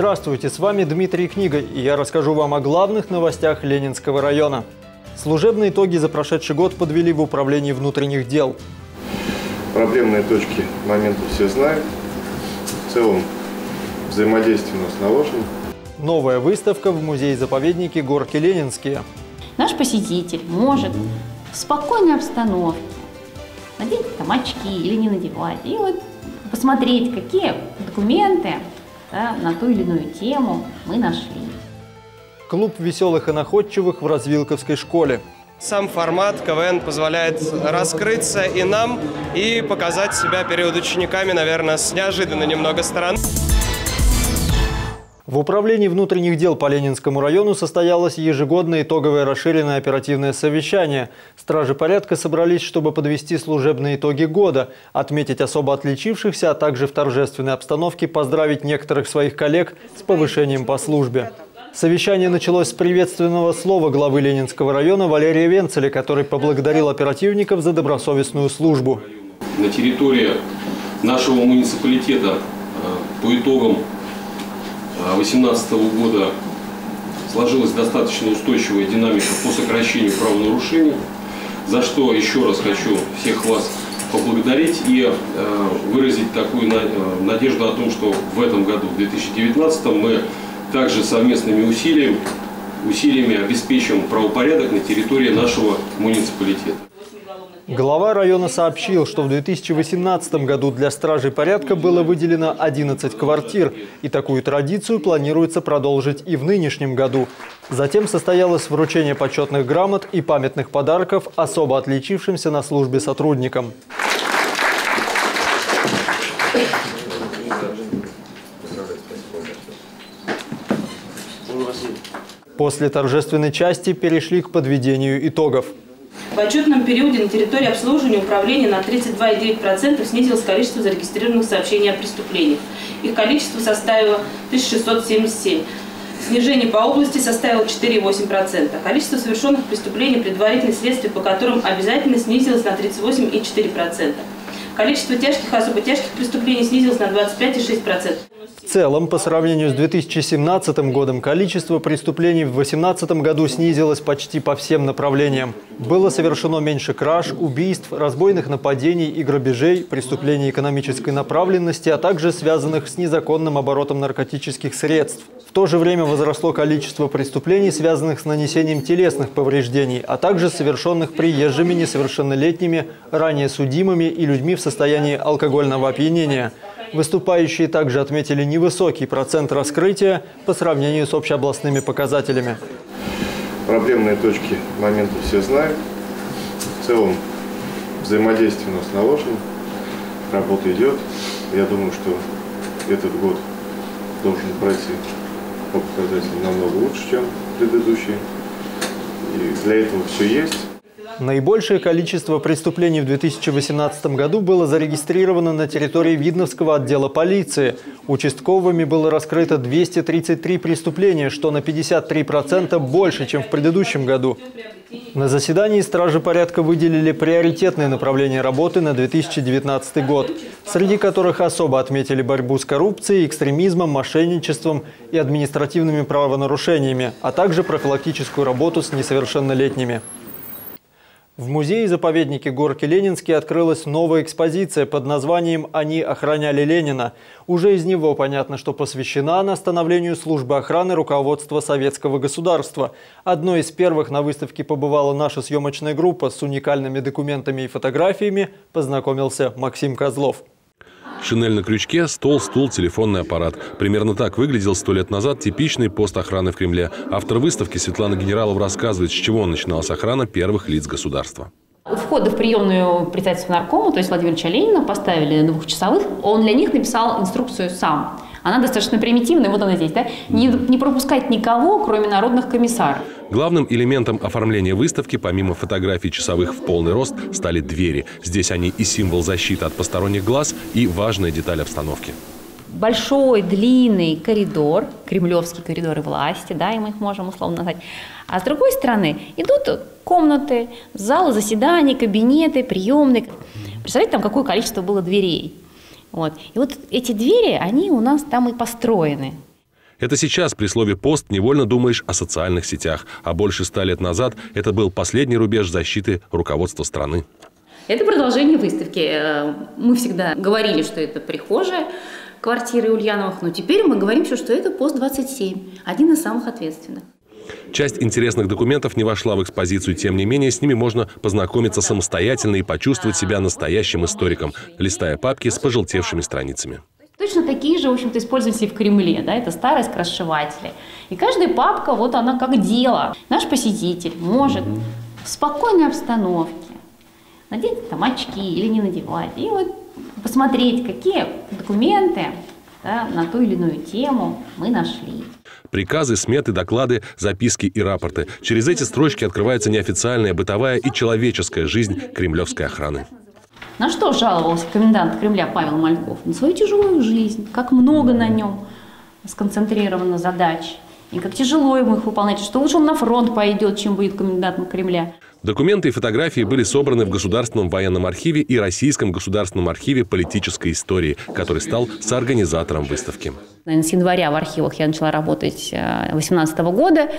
Здравствуйте, с вами Дмитрий Книга, и я расскажу вам о главных новостях Ленинского района. Служебные итоги за прошедший год подвели в управлении внутренних дел. Проблемные точки момента все знают. В целом взаимодействие у нас налажено. Новая выставка в музее-заповеднике «Горки Ленинские». Наш посетитель может в спокойной обстановке надеть там очки или не надевать, и вот посмотреть, какие документы да, на ту или иную тему мы нашли. Клуб веселых и находчивых в Развилковской школе. Сам формат КВН позволяет раскрыться и нам, и показать себя перед учениками, наверное, с неожиданной немного стороны. В управлении внутренних дел по Ленинскому району состоялось ежегодное итоговое расширенное оперативное совещание. Стражи порядка собрались, чтобы подвести служебные итоги года, отметить особо отличившихся, а также в торжественной обстановке поздравить некоторых своих коллег с повышением по службе. Совещание началось с приветственного слова главы Ленинского района Валерия Венцеля, который поблагодарил оперативников за добросовестную службу. На территории нашего муниципалитета э, по итогам 2018 года сложилась достаточно устойчивая динамика по сокращению правонарушений, за что еще раз хочу всех вас поблагодарить и э, выразить такую э, надежду о том, что в этом году, в 2019, мы также совместными усилиями, усилиями обеспечим правопорядок на территории нашего муниципалитета. Глава района сообщил, что в 2018 году для стражей порядка было выделено 11 квартир, и такую традицию планируется продолжить и в нынешнем году. Затем состоялось вручение почетных грамот и памятных подарков особо отличившимся на службе сотрудникам. После торжественной части перешли к подведению итогов. В отчетном периоде на территории обслуживания управления на 32,9% снизилось количество зарегистрированных сообщений о преступлениях. Их количество составило 1677. Снижение по области составило 4,8%. Количество совершенных преступлений предварительных следствий, по которым обязательно снизилось на 38,4%. Количество тяжких и особо тяжких преступлений снизилось на 25,6%. В целом, по сравнению с 2017 годом, количество преступлений в 2018 году снизилось почти по всем направлениям. Было совершено меньше краж, убийств, разбойных нападений и грабежей, преступлений экономической направленности, а также связанных с незаконным оборотом наркотических средств. В то же время возросло количество преступлений, связанных с нанесением телесных повреждений, а также совершенных приезжими несовершеннолетними, ранее судимыми и людьми в состоянии алкогольного опьянения – Выступающие также отметили невысокий процент раскрытия по сравнению с общеобластными показателями. Проблемные точки момента все знают. В целом взаимодействие у нас наложено, работа идет. Я думаю, что этот год должен пройти по показателям намного лучше, чем предыдущий. И для этого все есть. Наибольшее количество преступлений в 2018 году было зарегистрировано на территории Видновского отдела полиции. Участковыми было раскрыто 233 преступления, что на 53% больше, чем в предыдущем году. На заседании Стражи порядка выделили приоритетные направления работы на 2019 год, среди которых особо отметили борьбу с коррупцией, экстремизмом, мошенничеством и административными правонарушениями, а также профилактическую работу с несовершеннолетними. В музее-заповеднике Горки Ленинские открылась новая экспозиция под названием «Они охраняли Ленина». Уже из него понятно, что посвящена она становлению службы охраны руководства советского государства. Одной из первых на выставке побывала наша съемочная группа с уникальными документами и фотографиями, познакомился Максим Козлов. Шинель на крючке, стол, стул, телефонный аппарат. Примерно так выглядел сто лет назад типичный пост охраны в Кремле. Автор выставки Светлана Генералов рассказывает, с чего начиналась охрана первых лиц государства. У входа в приемную председательства наркома, то есть Владимира Ленина, поставили двухчасовых. Он для них написал инструкцию сам. Она достаточно примитивная, вот она здесь, да? Не, не пропускать никого, кроме народных комиссаров. Главным элементом оформления выставки, помимо фотографий часовых в полный рост, стали двери. Здесь они и символ защиты от посторонних глаз, и важная деталь обстановки большой, длинный коридор, кремлевский коридоры власти, да, и мы их можем условно назвать. А с другой стороны идут комнаты, залы заседаний, кабинеты, приемные. Представляете, там какое количество было дверей. Вот. И вот эти двери, они у нас там и построены. Это сейчас при слове «пост» невольно думаешь о социальных сетях, а больше ста лет назад это был последний рубеж защиты руководства страны. Это продолжение выставки. Э, мы всегда говорили, что это прихожая квартиры Ульяновых, но теперь мы говорим, что это пост 27, один из самых ответственных. Часть интересных документов не вошла в экспозицию, тем не менее с ними можно познакомиться самостоятельно и почувствовать себя настоящим историком, листая папки с пожелтевшими страницами. Точно такие же, в общем-то, используются и в Кремле, да, это старые скоросшиватели. И каждая папка, вот она как дело. Наш посетитель может в спокойной обстановке надеть там очки или не надевать, и вот посмотреть, какие документы да, на ту или иную тему мы нашли. Приказы, сметы, доклады, записки и рапорты. Через эти строчки открывается неофициальная бытовая и человеческая жизнь кремлевской охраны. На что жаловался комендант Кремля Павел Мальков? На свою тяжелую жизнь, как много на нем сконцентрировано задач, и как тяжело ему их выполнять, что лучше он на фронт пойдет, чем будет комендантом Кремля. Документы и фотографии были собраны в Государственном военном архиве и Российском государственном архиве политической истории, который стал соорганизатором выставки. С января в архивах я начала работать 2018 э, года.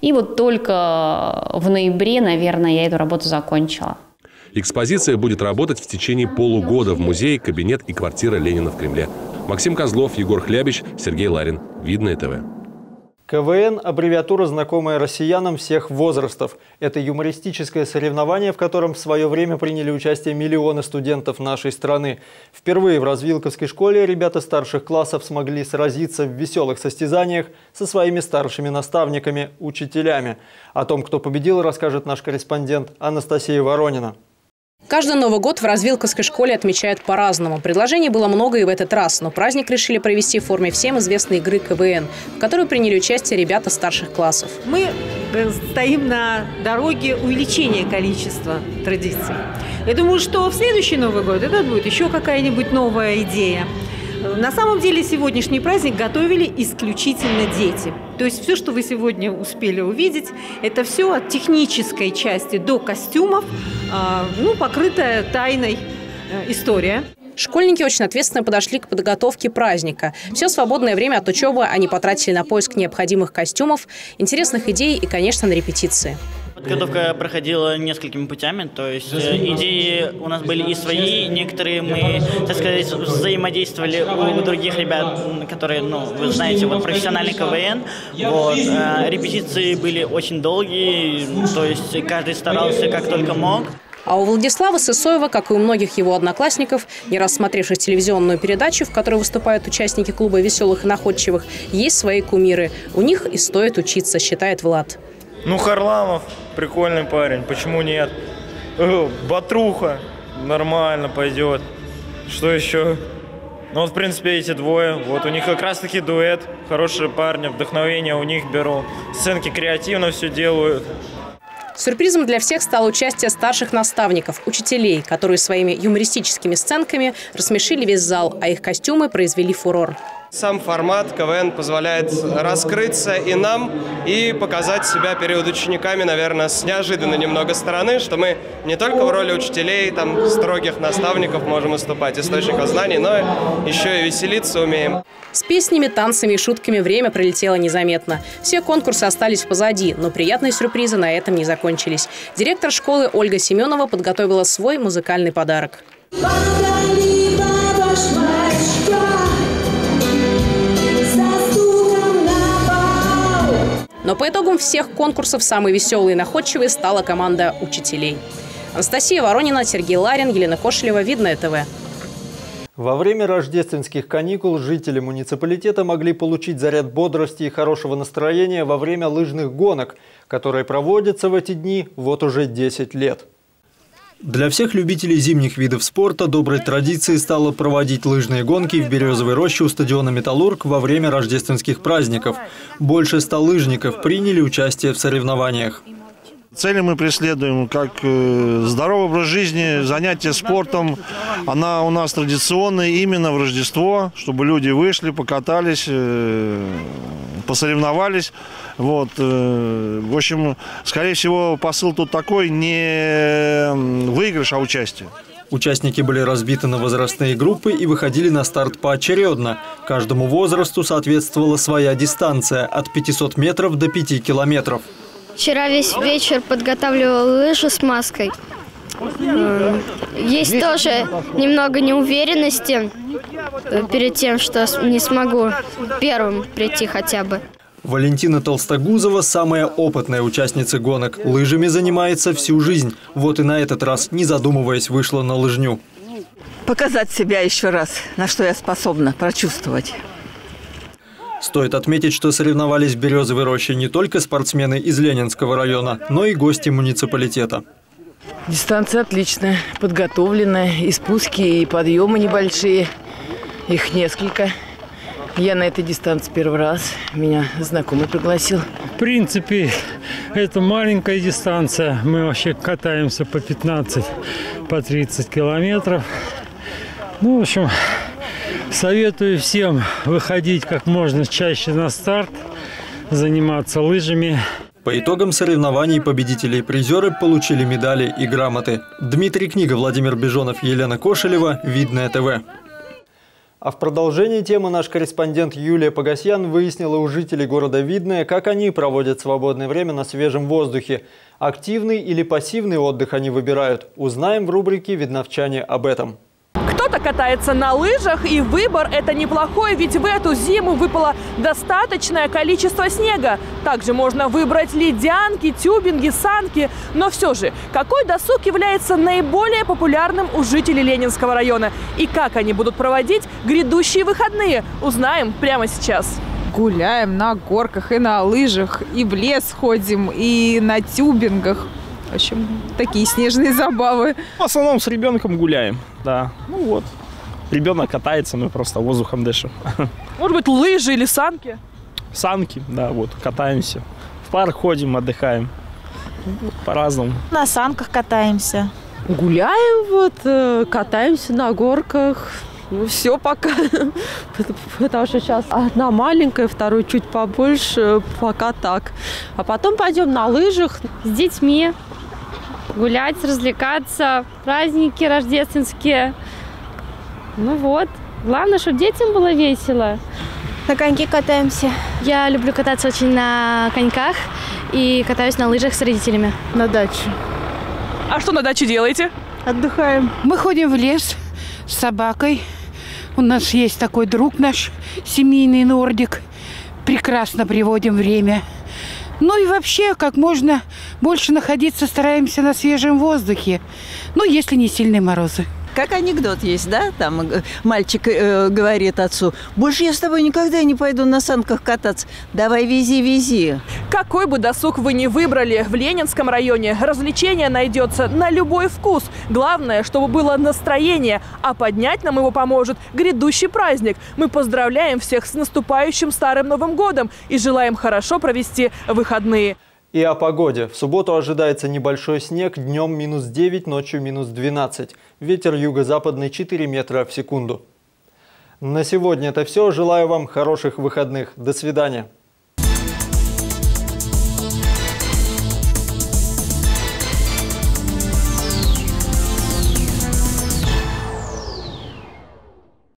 И вот только в ноябре, наверное, я эту работу закончила. Экспозиция будет работать в течение полугода в музее, кабинет и квартира Ленина в Кремле. Максим Козлов, Егор Хлябич, Сергей Ларин. Видное ТВ. КВН – аббревиатура, знакомая россиянам всех возрастов. Это юмористическое соревнование, в котором в свое время приняли участие миллионы студентов нашей страны. Впервые в Развилковской школе ребята старших классов смогли сразиться в веселых состязаниях со своими старшими наставниками – учителями. О том, кто победил, расскажет наш корреспондент Анастасия Воронина. Каждый Новый год в развилковской школе отмечают по-разному. Предложений было много и в этот раз, но праздник решили провести в форме всем известной игры КВН, в которой приняли участие ребята старших классов. Мы э, стоим на дороге увеличения количества традиций. Я думаю, что в следующий Новый год это будет еще какая-нибудь новая идея. На самом деле сегодняшний праздник готовили исключительно дети. То есть все, что вы сегодня успели увидеть, это все от технической части до костюмов, а, ну, покрытая тайной э, история. Школьники очень ответственно подошли к подготовке праздника. Все свободное время от учебы они потратили на поиск необходимых костюмов, интересных идей и, конечно, на репетиции. Подготовка проходила несколькими путями, то есть э, идеи у нас были и свои, некоторые мы, так сказать, взаимодействовали у других ребят, которые, ну, вы знаете, вот профессиональный КВН, вот, э, репетиции были очень долгие, то есть каждый старался как только мог. А у Владислава Сысоева, как и у многих его одноклассников, не рассмотревших телевизионную передачу, в которой выступают участники клуба «Веселых и находчивых», есть свои кумиры. У них и стоит учиться, считает Влад. Ну, Харламов, прикольный парень, почему нет? Э, Батруха, нормально пойдет. Что еще? Ну, вот, в принципе, эти двое. Вот у них как раз-таки дуэт. Хорошие парни, вдохновение у них беру. Сценки креативно все делают. Сюрпризом для всех стало участие старших наставников, учителей, которые своими юмористическими сценками рассмешили весь зал, а их костюмы произвели фурор. Сам формат КВН позволяет раскрыться и нам, и показать себя перед учениками, наверное, с неожиданной немного стороны, что мы не только в роли учителей, там, строгих наставников можем выступать, источников знаний, но еще и веселиться умеем. С песнями, танцами и шутками время пролетело незаметно. Все конкурсы остались позади, но приятные сюрпризы на этом не закончились. Директор школы Ольга Семенова подготовила свой музыкальный подарок. Но по итогам всех конкурсов самой веселой и находчивой стала команда учителей. Анастасия Воронина, Сергей Ларин, Елена Кошелева. Видное ТВ. Во время рождественских каникул жители муниципалитета могли получить заряд бодрости и хорошего настроения во время лыжных гонок, которые проводятся в эти дни вот уже 10 лет. Для всех любителей зимних видов спорта доброй традицией стало проводить лыжные гонки в Березовой роще у стадиона «Металлург» во время рождественских праздников. Больше ста лыжников приняли участие в соревнованиях. Цели мы преследуем как э, здоровый образ жизни, занятие спортом. Она у нас традиционная именно в Рождество, чтобы люди вышли, покатались, э, посоревновались. Вот. Э, в общем, скорее всего, посыл тут такой, не выигрыш, а участие. Участники были разбиты на возрастные группы и выходили на старт поочередно. Каждому возрасту соответствовала своя дистанция – от 500 метров до 5 километров. Вчера весь вечер подготавливал лыжи с маской. Э, есть тоже немного неуверенности э, перед тем, что не смогу первым прийти хотя бы. Валентина Толстогузова – самая опытная участница гонок. Лыжами занимается всю жизнь. Вот и на этот раз, не задумываясь, вышла на лыжню. Показать себя еще раз, на что я способна прочувствовать. Стоит отметить, что соревновались в Березовой роще не только спортсмены из Ленинского района, но и гости муниципалитета. Дистанция отличная, подготовленная, и спуски, и подъемы небольшие. Их несколько. Я на этой дистанции первый раз. Меня знакомый пригласил. В принципе, это маленькая дистанция. Мы вообще катаемся по 15, по 30 километров. Ну, в общем, советую всем выходить как можно чаще на старт, заниматься лыжами. По итогам соревнований победители и призеры получили медали и грамоты. Дмитрий Книга, Владимир Бежонов, Елена Кошелева, Видное ТВ. А в продолжении темы наш корреспондент Юлия Погосьян выяснила у жителей города Видное, как они проводят свободное время на свежем воздухе. Активный или пассивный отдых они выбирают. Узнаем в рубрике «Видновчане» об этом. Кто-то катается на лыжах, и выбор это неплохой, ведь в эту зиму выпало достаточное количество снега. Также можно выбрать ледянки, тюбинги, санки. Но все же, какой досуг является наиболее популярным у жителей Ленинского района? И как они будут проводить грядущие выходные? Узнаем прямо сейчас гуляем на горках и на лыжах, и в лес ходим, и на тюбингах. В общем, такие снежные забавы. В основном с ребенком гуляем, да. Ну вот. Ребенок катается, мы просто воздухом дышим. Может быть, лыжи или санки? Санки, да, вот, катаемся. В парк ходим, отдыхаем. По-разному. На санках катаемся. Гуляем, вот, э, катаемся на горках. Ну, все пока. Потому что сейчас одна маленькая, второй чуть побольше, пока так. А потом пойдем на лыжах. С детьми гулять, развлекаться, праздники рождественские. Ну вот, главное, чтобы детям было весело. На коньки катаемся. Я люблю кататься очень на коньках и катаюсь на лыжах с родителями. На даче. А что на даче делаете? Отдыхаем. Мы ходим в лес с собакой. У нас есть такой друг наш, семейный нордик. Прекрасно приводим время. Ну и вообще, как можно больше находиться стараемся на свежем воздухе. Ну, если не сильные морозы. Как анекдот есть, да? Там э, мальчик э, говорит отцу, больше я с тобой никогда не пойду на санках кататься. Давай вези, вези. Какой бы досуг вы ни выбрали, в Ленинском районе развлечение найдется на любой вкус. Главное, чтобы было настроение, а поднять нам его поможет грядущий праздник. Мы поздравляем всех с наступающим Старым Новым Годом и желаем хорошо провести выходные. И о погоде. В субботу ожидается небольшой снег, днем минус 9, ночью минус 12. Ветер юго-западный 4 метра в секунду. На сегодня это все. Желаю вам хороших выходных. До свидания.